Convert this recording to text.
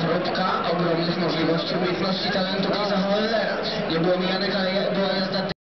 Wrotka ogromnych możliwości, umiejętności, talentu i Hallera. Nie było mijanek, ale